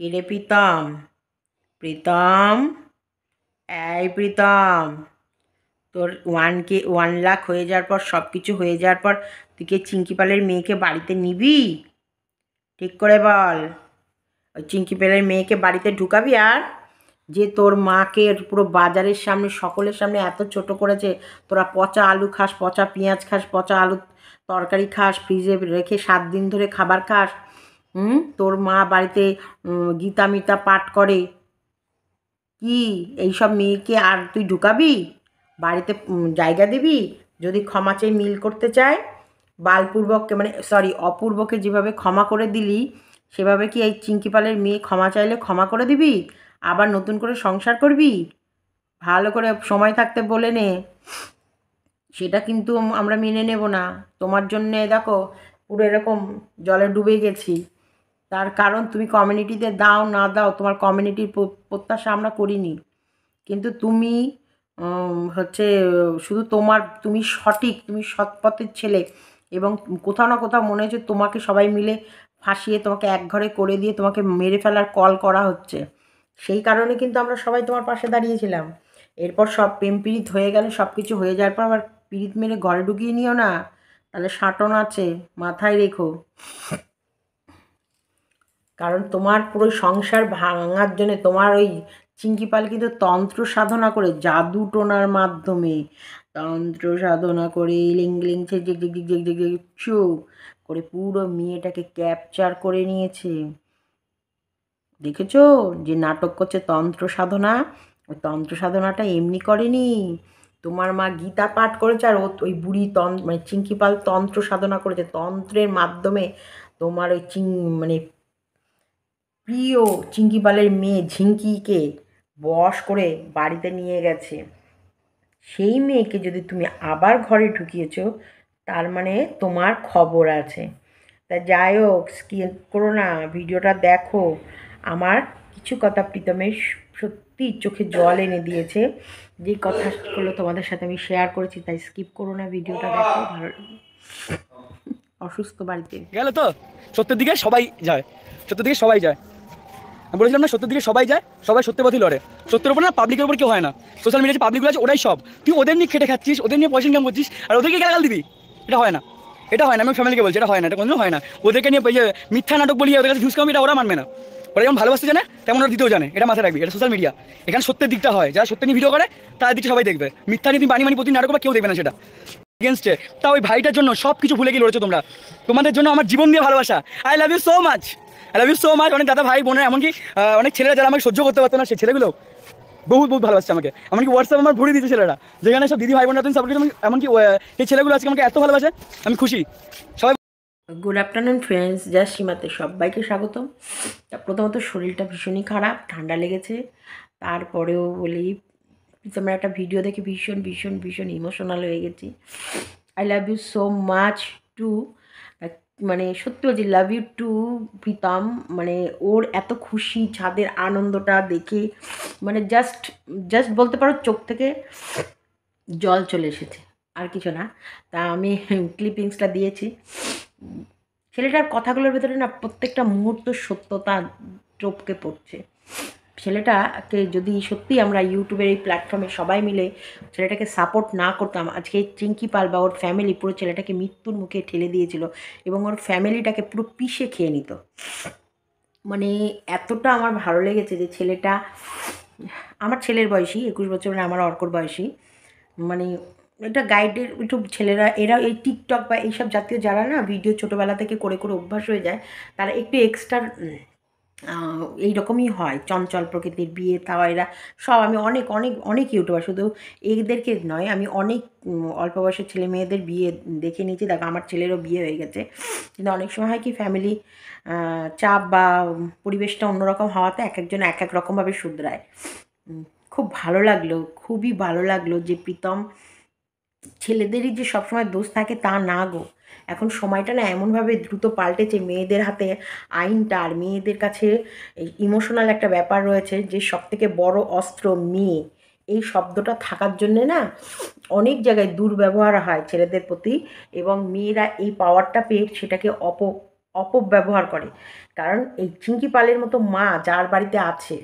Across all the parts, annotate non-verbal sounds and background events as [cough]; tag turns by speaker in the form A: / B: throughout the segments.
A: কিরে প্রীতম? প্রীতম? এই প্রীতম, তোর ওয়ান কে ওয়ান লাখ হয়ে যাওয়ার পর সব কিছু হয়ে যাওয়ার পর, তুই কি চিঙ্কি পালের মেয়েকে বাড়িতে নিবি? ঠিক করে বল। ওই চিঙ্কি পালের মেয়েকে বাড়িতে ঢুকাবি আর? যে তোর মাকে পুরো বাজারের সামনে, সকলের সামনে এত ছোট করেছে, তোরা পচা আলু খাস, পচা পেঁয়াজ খাস, পচা আলু তরকারি খাস ফ্রিজে রেখে সাত দিন ধরে খাবার খাস হুম? তোর মা বাড়িতে গীতা মিতা পাঠ করে। কি? এইসব মেয়েকে আর তুই ঢুকাবি? বাড়িতে জায়গা দিবি? যদি ক্ষমা চেয়ে মিল করতে চায়? বালপূর্বককে মানে সরি অপূর্বকে যেভাবে ক্ষমা করে দিলি, সেভাবে কি এই চিঙ্কিপালের মেয়ে ক্ষমা চাইলে ক্ষমা করে দিবি? আবার নতুন করে সংসার করবি? ভালো করে সময় থাকতে বলে নে। সেটা কিন্তু আমরা মেনে নেব না। তোমার জন্যে দেখো, পুরো এরকম জলে ডুবে গেছি। তার কারণ তুমি কমিউনিটিতে দাও, না দাও, তোমার কমিউনিটির প্রত্যাশা আমরা করিনি। কিন্তু তুমি হচ্ছে, শুধু তোমার, তুমি সঠিক, তুমি সৎ পথের ছেলে এবং কোথাও না কোথাও মনে হচ্ছে তোমাকে সবাই মিলে ফাঁসিয়ে তোমাকে এক ঘরে করে দিয়ে তোমাকে মেরে ফেলার কল করা হচ্ছে। সেই কারণে কিন্তু আমরা সবাই তোমার পাশে দাঁড়িয়েছিলাম। এরপর সব প্রেম পীড়িত হয়ে গেলে সব কিছু হয়ে যাওয়ার পর আবার পীড়িত মেরে ঘরে ঢুকিয়ে নিও না। তাহলে সাঁটন আছে, মাথায় রেখো। কারণ তোমার পুরো সংসার ভাঙার জন্য তোমার ওই চিঙ্কিপাল কিন্তু তন্ত্র সাধনা করে, জাদু টোনার মাধ্যমে। তন্ত্র সাধনা করে, লিং লিং ঝিক করে পুরো মেয়েটাকে ক্যাপচার করে নিয়েছে। দেখেছ যে নাটক করছে তন্ত্র সাধনা? ওই তন্ত্র সাধনাটা এমনি করেনি। তোমার মা গীতা পাঠ করেছে আর ওই বুড়ি তন মানে চিঙ্কিপাল তন্ত্র সাধনা করেছে। তন্ত্রের মাধ্যমে তোমার ওই চিং মানে প্রিয় চিঙ্কিপালের মেয়ে ঝিঙ্কিকে বশ করে বাড়িতে নিয়ে গেছে। সেই মেয়েকে যদি তুমি আবার ঘরে ঢুকিয়েছ, তার মানে তোমার খবর আছে। তা যাই হোক স্কিপ করো না, ভিডিওটা দেখো। আমার কিছু কথা প্রীতমের সত্যি চোখে জল এনে দিয়েছে। যে কথাগুলো তোমাদের সাথে আমি শেয়ার করেছি, তাই স্কিপ করো না ভিডিওটা দেখো ভালো অসুস্থ বাড়িতে।
B: গেল তো? সত্যের দিকে সবাই যায়। সত্যের দিকে সবাই যায়। আমি বলেছিলাম না, সত্যের দিকে সবাই যায়, সবাই সত্যের পথে লড়ে। সত্যের উপর না পাবলিকের উপর কেউ হয় না। সোশ্যাল মিডিয়াতে পাবলিকগুলো আছে, ওরাই সব। তুই ওদের নিয়ে খেটে খাচ্ছিস, ওদের নিয়ে পয়সা ইনকাম করছিস, আর ওদেরকে গালাগাল দিবি? এটা হয় না। এটা হয় না, আমি ফ্যামিলিকে বলছি, এটা হয় না, এটা কোনোদিনও হয় না। ওদেরকে নিয়ে যে মিথ্যা নাটক বলি, ওদের কাছে ভিউজ কম, এটা ওরা মানবে না। ওরা যেমন ভালোবাসতে জানে, তেমন ওরা দিতেও জানে, এটা মাথায় রাখবি, এটা সোশ্যাল মিডিয়া এখানে সত্যের দিকটা হয়, যারা সত্য নিয়ে ভিডিও করে, তাদের দিকটা সবাই দেখবে। মিথ্যা নিয়ে তুমি বানি মানি প্রতি নাটক বা কেউ দেখবে না সেটা। এগেনস্টে তা ওই ভাইটার জন্য সব কিছু ভুলে গিয়ে লড়েছো তোমরা। তোমাদের জন্য আমার জীবন দিয়ে ভালোবাসা। I love you so much I love you so much অনেক দাদা ভাই, বোনের, এমনকি অনেক ছেলেরা যারা আমাকে সহ্য করতে পারতো না, সেই ছেলেগুলো বহুত বহুত ভালোবাসছে আমাকে। এমনকি হোয়াটসঅ্যাপ আমার ভরে দিয়েছে ছেলেরা। যেখানে সব দিদি ভাই বোনরা তুমি সাপোর্ট এমনকি এই ছেলেগুলো আজকে আমাকে এত ভালোবাসে, আমি খুশি। সবাই
A: গুড আফটারনুন ফ্রেন্ডস যা সীমাতে সবাইকে স্বাগতম। তা প্রথমত শরীরটা ভীষণই খারাপ, ঠান্ডা লেগেছে। তারপরেও বলি আমার একটা ভিডিও দেখে ভীষণ ভীষণ ভীষণ ইমোশনাল হয়ে গেছি। I love you so much too মানে সত্যি লাভ ইউ টু প্রীতম মানে ওর এত খুশি, ছাদের আনন্দটা দেখে মানে জাস্ট জাস্ট বলতে পারো চোখ থেকে জল চলে এসেছে, আর কিছু না। তা আমি ক্লিপিংসটা দিয়েছি। ছেলেটার কথাগুলোর ভেতরে না প্রত্যেকটা মুহূর্ত সত্যতা টপকে পড়ছে। ছেলেটাকে যদি সত্যি আমরা ইউটিউবের এই প্ল্যাটফর্মে সবাই মিলে ছেলেটাকে সাপোর্ট না করতাম, আজকে চিঙ্কি পাল বা ওর ফ্যামিলি পুরো ছেলেটাকে মৃত্যুর মুখে ঠেলে দিয়েছিল এবং ওর ফ্যামিলিটাকে পুরো পিষে খেয়ে নিত। মানে এতটা আমার ভালো লেগেছে যে ছেলেটা, আমার ছেলের বয়সী, একুশ বছর মানে আমার অর্কর বয়সী মানে এটা গাইডের একটু ছেলেরা, এরা এই টিকটক বা এইসব জাতীয় যারা না ভিডিও ছোটোবেলা থেকে করে করে অভ্যাস হয়ে যায়, তারা একটু এক্সট্রা এই রকমই হয়, চঞ্চল প্রকৃতির বিয়ে তাও এরা সব আমি অনেক অনেক অনেক ইউটিউবার, শুধু এদেরকে নয়, আমি অনেক অল্প বয়সের ছেলে মেয়েদের বিয়ে দেখে নিয়েছি, দেখো আমার ছেলেরও বিয়ে হয়ে গেছে, কিন্তু অনেক সময় হয় কি ফ্যামিলি চাপ বা পরিবেশটা অন্যরকম হওয়াতে এক একজন এক এক রকমভাবে শুধরায়। খুব ভালো লাগল, খুবই ভালো লাগল যে প্রীতম, ছেলেদেরই যে সবসময় দোষ থাকে তা না গো। এখন সময়টা না এমনভাবে দ্রুত পাল্টেছে, মেয়েদের হাতে আইনটা আর মেয়েদের কাছে এই ইমোশনাল একটা ব্যাপার রয়েছে যে সব থেকে বড় অস্ত্র মেয়ে। এই শব্দটা থাকার জন্যে না অনেক জায়গায় দুর্ব্যবহার হয় ছেলেদের প্রতি এবং মেয়েরা এই পাওয়ারটা পেয়ে সেটাকে অপ, অপব্যবহার করে। কারণ এই চিঙ্কি পালের মতো মা যার বাড়িতে আছে,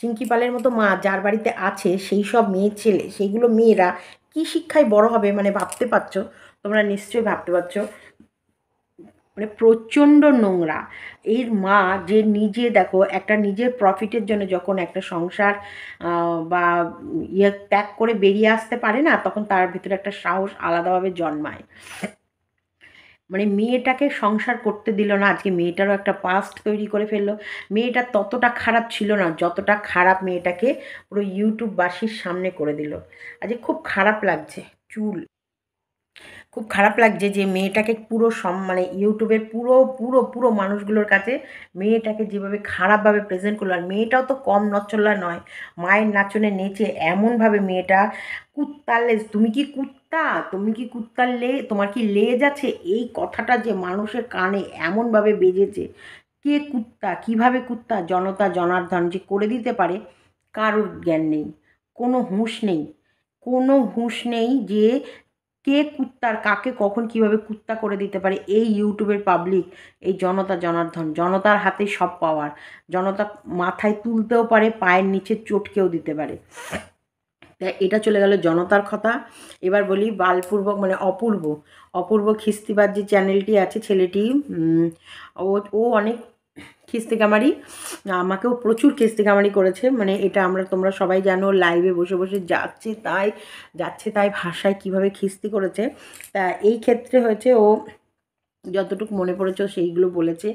A: চিঙ্কি পালের মতো মা যার বাড়িতে আছে, সেই সব মেয়ে ছেলে, সেইগুলো মেয়েরা কী শিক্ষায় বড় হবে মানে ভাবতে পারছ? তোমরা নিশ্চয়ই ভাবতে পারছ মানে প্রচণ্ড নোংরা। এর মা যে নিজে দেখো, একটা নিজের প্রফিটের জন্য যখন একটা সংসার বা ইয়ে ত্যাগ করে বেরিয়ে আসতে পারে না, তখন তার ভিতরে একটা সাহস আলাদাভাবে জন্মায়। মানে মেয়েটাকে সংসার করতে দিল না, আজকে মেয়েটারও একটা পাস্ট তৈরি করে ফেলল। মেয়েটা ততটা খারাপ ছিল না, যতটা খারাপ মেয়েটাকে পুরো ইউটিউববাসীর সামনে করে দিল। আজকে খুব খারাপ লাগছে, চুল খুব খারাপ লাগছে যে মেয়েটাকে পুরো সম মানে ইউটিউবের পুরো পুরো পুরো মানুষগুলোর কাছে মেয়েটাকে যেভাবে খারাপভাবে প্রেজেন্ট করল। আর মেয়েটাও তো কম নচ্চল্লা নয়। মায়ের নাচনে নেচে এমনভাবে মেয়েটা কুত্তার লেজ, তুমি কি কুত্তা? তুমি কি কুত্তার লে, তোমার কি লেজ আছে? এই কথাটা যে মানুষের কানে এমনভাবে বেজেছে। কে কুত্তা? কীভাবে কুত্তা? জনতা, জনার্দন যে করে দিতে পারে, কারোর জ্ঞান নেই। কোনো হুঁশ নেই। কোনো হুঁশ নেই যে কে কুত্তার, কাকে কখন কীভাবে কুত্তা করে দিতে পারে এই ইউটিউবের পাবলিক এই জনতা জনার্দন, জনতার হাতে সব পাওয়ার জনতা মাথায় তুলতেও পারে, পায়ের নিচে চটকেও দিতে পারে। তা এটা চলে গেল জনতার কথা। এবার বলি বালপূর্বক মানে অপূর্ব অপূর্ব খিস্তিবাদ যে চ্যানেলটি আছে, ছেলেটি ও ও অনেক খিস্তিকামারি আমাকেও প্রচুর খিস্তি কামারি করেছে মানে এটা আমরা, তোমরা সবাই জানো লাইভে বসে বসে যাচ্ছে তাই যাচ্ছে তাই ভাষায় কীভাবে খিস্তি করেছে। তা এই ক্ষেত্রে হয়েছে ও যতটুকু মনে পড়েছে সেইগুলো বলেছে।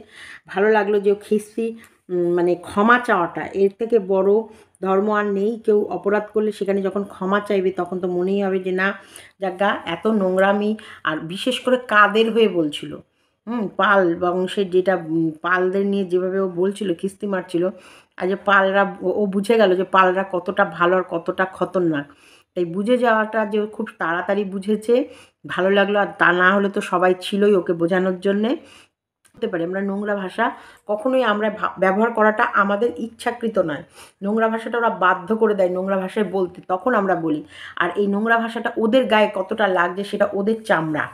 A: ভালো লাগল যে ও খিস্তি মানে ক্ষমা চাওয়াটা, এর থেকে বড় ধর্ম আর নেই, কেউ অপরাধ করলে সেখানে যখন ক্ষমা চাইবে তখন তো মনেই হবে যে না যাগা এত নোংরামি, আর বিশেষ করে কাদের হয়ে বলছিল। হুম, পাল বংশের যেটা পালদের নিয়ে যেভাবে ও বলছিল, কিস্তি মারছিল, আর যে পালরা, ও- বুঝে গেল যে পালরা কতটা ভালো আর কতটা খতরনাক। তাই বুঝে যাওয়াটা যে খুব তাড়াতাড়ি বুঝেছে, ভালো লাগল, আর তা না হলে তো সবাই ছিলই ওকে বোঝানোর জন্যে। হতে পারে, আমরা নোংরা ভাষা কখনোই আমরা ব্যবহার করাটা আমাদের ইচ্ছাকৃত নয়। নোংরা ভাষাটা ওরা বাধ্য করে দেয়, নোংরা ভাষায় বলতে, তখন আমরা বলি। আর এই নোংরা ভাষাটা ওদের গায়ে কতটা লাগছে, সেটা ওদের চামড়া।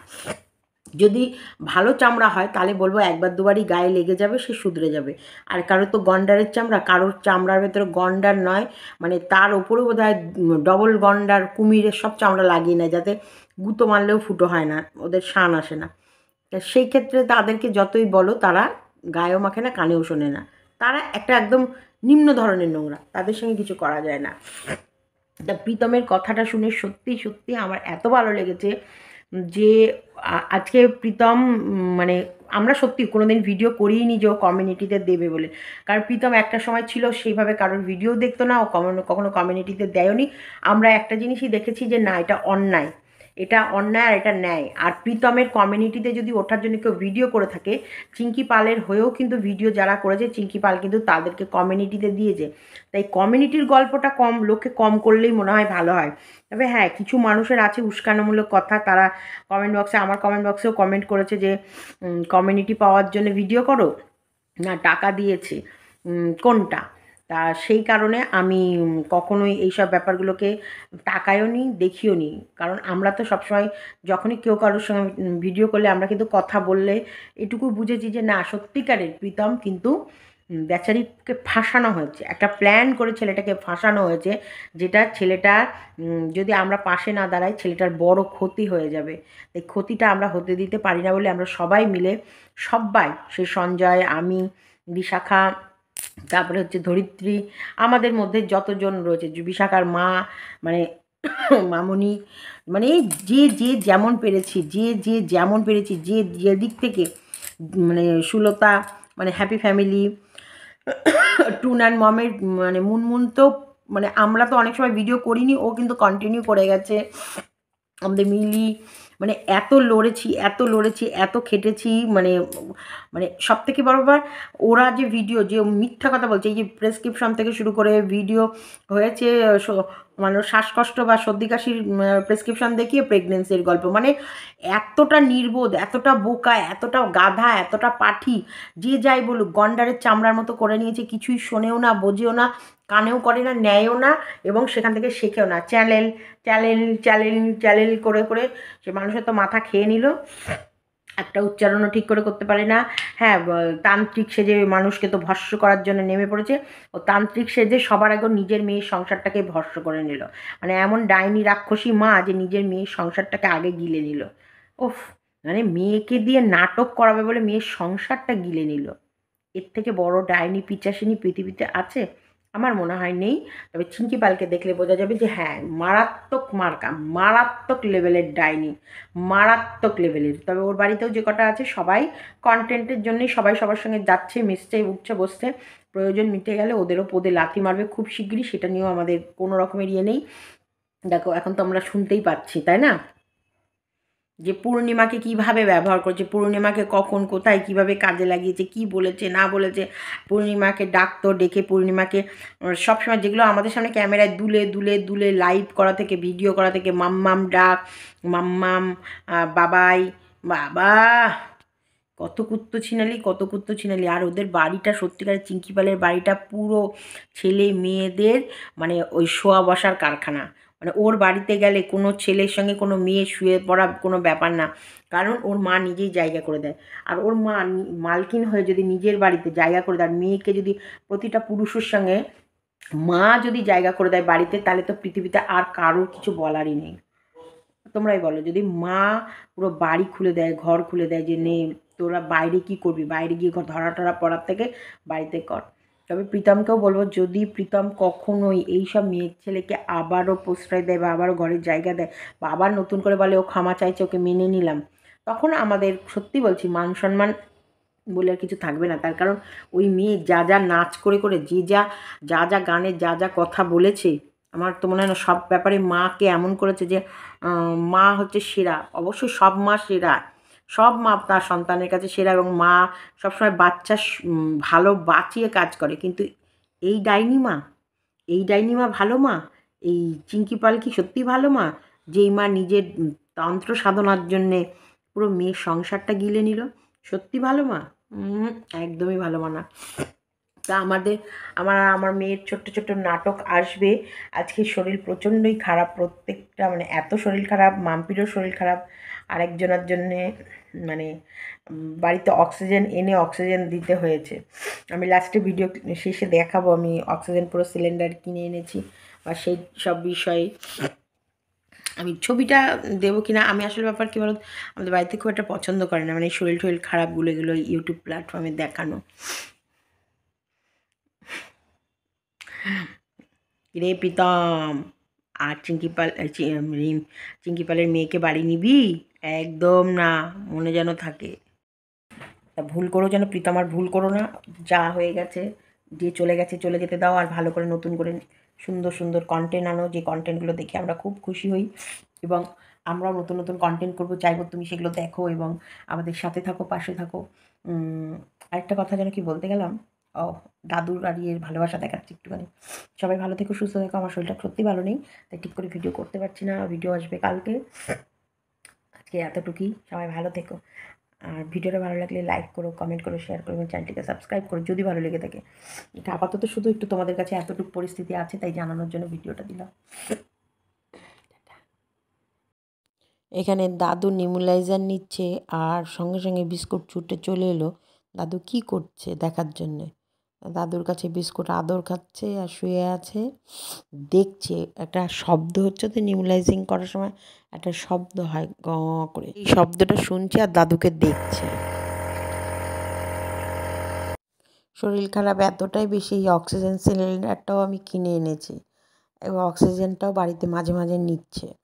A: যদি ভালো চামড়া হয়, তাহলে বলব একবার দুবারই গায়ে লেগে যাবে, সে শুধরে যাবে। আর কারোর তো গন্ডারের চামড়া, কারোর চামড়ার ভেতরে গন্ডার নয় মানে তার ওপরেও বোধ ডবল গন্ডার, কুমিরের সব চামড়া লাগিয়ে নেয়, যাতে গুঁতো মারলেও ফুটো হয় না, ওদের শান আসে না। সেই ক্ষেত্রে তাদেরকে যতই বলো, তারা গায়েও মাখে না, কানেও শোনে না। তারা একটা একদম নিম্ন ধরনের নোংরা, তাদের সঙ্গে কিছু করা যায় না। তা প্রীতমের কথাটা শুনে সত্যি সত্যি আমার এত ভালো লেগেছে যে আজকে প্রীতম মানে আমরা সত্যি কোনো দিন ভিডিও করিনি যে ও কমিউনিটিতে দেবে বলে। কারণ প্রীতম একটা সময় ছিল সেইভাবে কারোর ভিডিও দেখতো না, ও কখনো কখনো কমিউনিটিতে দেয়নি। আমরা একটা জিনিসই দেখেছি যে, না, এটা অন্যায়। এটা অন্যায় আর এটা ন্যায়। আর প্রীতমের কমিউনিটিতে যদি ওঠার জন্য কেউ ভিডিও করে থাকে, চিঙ্কি পালের হয়েও কিন্তু ভিডিও যারা করেছে, চিঙ্কি পাল কিন্তু তাদেরকে কমিউনিটিতে দিয়েছে। তাই কমিউনিটির গল্পটা কম লোকে কম করলেই মনে হয় ভালো হয়। তবে হ্যাঁ কিছু মানুষের আছে উস্কানোমূলক কথা, তারা কমেন্ট বক্সে আমার কমেন্ট বক্সেও কমেন্ট করেছে যে কমিউনিটি পাওয়ার জন্য ভিডিও করো? না, টাকা দিয়েছে। কোনটা? তা সেই কারণে আমি কখনোই এইসব ব্যাপারগুলোকে তাকায়ও নি দেখিও নি। কারণ আমরা তো সবসময় যখনই কেউ কারোর সঙ্গে ভিডিও করলে আমরা কিন্তু কথা বললে এটুকু বুঝেছি যে না সত্যিকারের প্রীতম কিন্তু বেচারিকে ফাঁসানো হয়েছে। একটা প্ল্যান করে ছেলেটাকে ফাঁসানো হয়েছে যেটা ছেলেটার উম, যদি আমরা পাশে না দাঁড়াই ছেলেটার বড় ক্ষতি হয়ে যাবে। এই ক্ষতিটা আমরা হতে দিতে পারি না বলে আমরা সবাই মিলে সবাই সে সঞ্জয় আমি বিশাখা তারপরে হচ্ছে ধরিত্রী, আমাদের মধ্যে যতজন রয়েছে বিশাখার মা মানে [coughs] মামনি মানে যে যে যেমন পেরেছি, যে যে যেমন পেরেছি, যে যে দিক থেকে মানে সুলতা মানে হ্যাপি ফ্যামিলি টুন অ্যান্ড মমের মানে মুনমুন তো মানে আমরা তো অনেক সময় ভিডিও করিনি, ও কিন্তু কন্টিনিউ করে গেছে। আমাদের মিলি মানে এত লড়েছি এত লড়েছি, এত খেটেছি মানে মানে সব থেকে বড় ওরা যে ভিডিও যে মিথ্যা কথা বলছে, এই যে প্রেসক্রিপশন থেকে শুরু করে ভিডিও হয়েছে মানে শ্বাসকষ্ট বা সর্দি কাশির প্রেসক্রিপশন দেখিয়ে প্রেগনেন্সির গল্প। মানে এতটা নির্বোধ, এতটা বোকা, এতটা গাধা, এতটা পাঠি, যে যাই বলুক, গন্ডারের চামড়ার মতো করে নিয়েছে, কিছুই শোনেও না, বোঝেও না, কানেও করে না, নেয়ও না, এবং সেখান থেকে শেখেও না। চ্যানেল চ্যানেল চ্যানেল চ্যানেল করে করে সে মানুষের তো মাথা খেয়ে নিল। একটা উচ্চারণও ঠিক করে করতে পারে না। হ্যাঁ তান্ত্রিক সেজে মানুষকে তো ভস্য করার জন্য নেমে পড়েছে। ও তান্ত্রিক সেজে সবার আগে নিজের মেয়ের সংসারটাকে ভস্য করে নিল। মানে এমন ডাইনি রাক্ষসী মা যে নিজের মেয়ের সংসারটাকে আগে গিলে নিল। ওফ মানে মেয়েকে দিয়ে নাটক করাবে বলে মেয়ের সংসারটা গিলে নিল। এর থেকে বড় ডাইনি পিচাসিনী পৃথিবীতে আছে? আমার মনে হয় নেই। তবে চিঙ্কি পালকে দেখলে বোঝা যাবে যে হ্যাঁ মারাত্মক মার্কা, মারাত্মক লেভেলের ডাইনি, মারাত্মক লেভেলের। তবে ওর বাড়িতেও যে কটা আছে, সবাই কন্টেন্টের জন্যই সবাই সবার সঙ্গে যাচ্ছে, মিশছে, উঠছে, বসছে। প্রয়োজন মিটে গেলে ওদেরও পদে লাথি মারবে খুব শিগগিরই, সেটা নিয়েও আমাদের কোনো রকমের ইয়ে নেই। দেখো, এখন তো আমরা শুনতেই পাচ্ছি, তাই না? যে পূর্ণিমাকে কীভাবে ব্যবহার করছে পূর্ণিমাকে কখন, কোথায় কীভাবে কাজে লাগিয়েছে, কি বলেছে, না বলেছে, পূর্ণিমাকে ডাকতো, ডেকে পূর্ণিমাকে সবসময় যেগুলো আমাদের সামনে ক্যামেরায় দুলে দুলে দুলে লাইভ করা থেকে ভিডিও করা থেকে মাম্মাম ডাক মাম্মাম বাবাই, বাবা, কত কুত্তো ছিনালি, কত কুত্তো ছিনালি। আর ওদের বাড়িটা সত্যিকারের চিঙ্কিপালের বাড়িটা পুরো ছেলে মেয়েদের মানে ওই শোয়া বসার কারখানা। মানে ওর বাড়িতে গেলে কোনো ছেলের সঙ্গে কোনো মেয়ে শুয়ে পড়া কোনো ব্যাপার না। কারণ ওর মা নিজেই জায়গা করে দেয়। আর ওর মা মালকিন হয়ে যদি নিজের বাড়িতে জায়গা করে দেয়, আর মেয়েকে যদি প্রতিটা পুরুষের সঙ্গে মা যদি জায়গা করে দেয় বাড়িতে, তাহলে তো পৃথিবীতে আর কারোর কিছু বলারই নেই। তোমরাই বলো, যদি মা পুরো বাড়ি খুলে দেয়, ঘর খুলে দেয় যে নে, তোরা বাইরে কি করবি? বাইরে গিয়ে ধরা টরা পড়ার থেকে বাড়িতে কর। তবে প্রীতমকেও বলব, যদি প্রীতম কখনোই এইসব মেয়ের ছেলেকে আবারও প্রশ্রয় দেয় বা আবারও ঘরের জায়গা দেয় বা আবার নতুন করে বলে ও ক্ষমা চাইছে, ওকে মেনে নিলাম, তখন আমাদের সত্যি বলছি মান সম্মান বলে আর কিছু থাকবে না। তার কারণ ওই মেয়ে যা যা নাচ করে করে, যে যা যা যা গানে যা যা কথা বলেছে, আমার তো মনে হয় না সব ব্যাপারে মাকে এমন করেছে যে মা হচ্ছে সেরা, অবশ্যই সব মা সেরা। সব মা তার সন্তানের কাছে সেরা এবং মা সবসময় বাচ্চা ভালো বাঁচিয়ে কাজ করে। কিন্তু এই ডাইনি মা, এই ডাইনি মা ভালো মা, এই চিঙ্কি পাল কি সত্যি ভালো মা, যেই মা নিজের তন্ত্র সাধনার জন্যে পুরো মেয়ের সংসারটা গিলে নিল, সত্যি ভালো মা? একদমই ভালো মা না। তা আমাদের, আমার আমার মেয়ের ছোট্ট ছোট্ট নাটক আসবে। আজকে শরীর প্রচণ্ডই খারাপ, প্রত্যেকটা মানে এত শরীর খারাপ, মাম্পিরও শরীর খারাপ, আরেকজনের জন্যে মানে বাড়িতে অক্সিজেন এনে অক্সিজেন দিতে হয়েছে। আমি লাস্টে ভিডিও শেষে দেখাবো, আমি অক্সিজেন পুরো সিলিন্ডার কিনে এনেছি বা সেই সব বিষয়ে। আমি ছবিটা দেবো কিনা, আমি আসলে ব্যাপার কী বলো আমাদের বাড়িতে খুব একটা পছন্দ করে না মানে শরীর টরীর খারাপগুলো এগুলো ইউটিউব প্ল্যাটফর্মে দেখানো। রে প্রীতম, আর চিঙ্কিপাল চিঙ্কিপালের মেয়েকে বাড়ি নিবি? একদম না, মনে যেন থাকে। তা ভুল করো যেন প্রীতম, আর ভুল করো না। যা হয়ে গেছে, যে চলে গেছে চলে যেতে দাও, আর ভালো করে নতুন করে সুন্দর সুন্দর কন্টেন্ট আনো। যে কন্টেন্টগুলো দেখে আমরা খুব খুশি হই। এবং আমরাও নতুন নতুন কন্টেন্ট করব, চাইব তুমি সেগুলো দেখো এবং আমাদের সাথে থাকো, পাশে থাকো। আরেকটা কথা যেন কি বলতে গেলাম? দাদুর ইয়ের ভালোবাসা দেখাচ্ছি একটুখানি। সবাই ভালো থেকো, সুস্থ থেকো, আমার শরীরটা সত্যি ভালো নেই, তাই ঠিক করে ভিডিও করতে পারছি না ভিডিও আসবে কালকে। আজকে এতটুকুই, সবাই ভালো থেকো। আর ভিডিওটা ভালো লাগলে লাইক করো কমেন্ট করো শেয়ার করো, এবং চ্যানেলটিকে সাবস্ক্রাইব করো, যদি ভালো লেগে থাকে। এটা আপাতত শুধু একটু তোমাদের কাছে এতটুকু পরিস্থিতি আছে, তাই জানানোর জন্য ভিডিওটা দিলাম। এখানে দাদু নিমুলাইজার নিচ্ছে, আর সঙ্গে সঙ্গে বিস্কুট ছুটে চলে এলো। দাদু কি করছে দেখার জন্যে? দাদুর কাছে বিস্কুট আদর খাচ্ছে আর শুয়ে আছে। দেখছে, একটা শব্দ হচ্ছে তো নিউলাইজিং করার সময়, একটা শব্দ হয়, গ, করে। এই শব্দটা শুনছে আর দাদুকে দেখছে। শরীর খারাপ এতটাই বেশি, এই অক্সিজেন সিলিন্ডারটাও আমি কিনে এনেছি। এবং অক্সিজেনটাও বাড়িতে মাঝে মাঝে নিচ্ছে।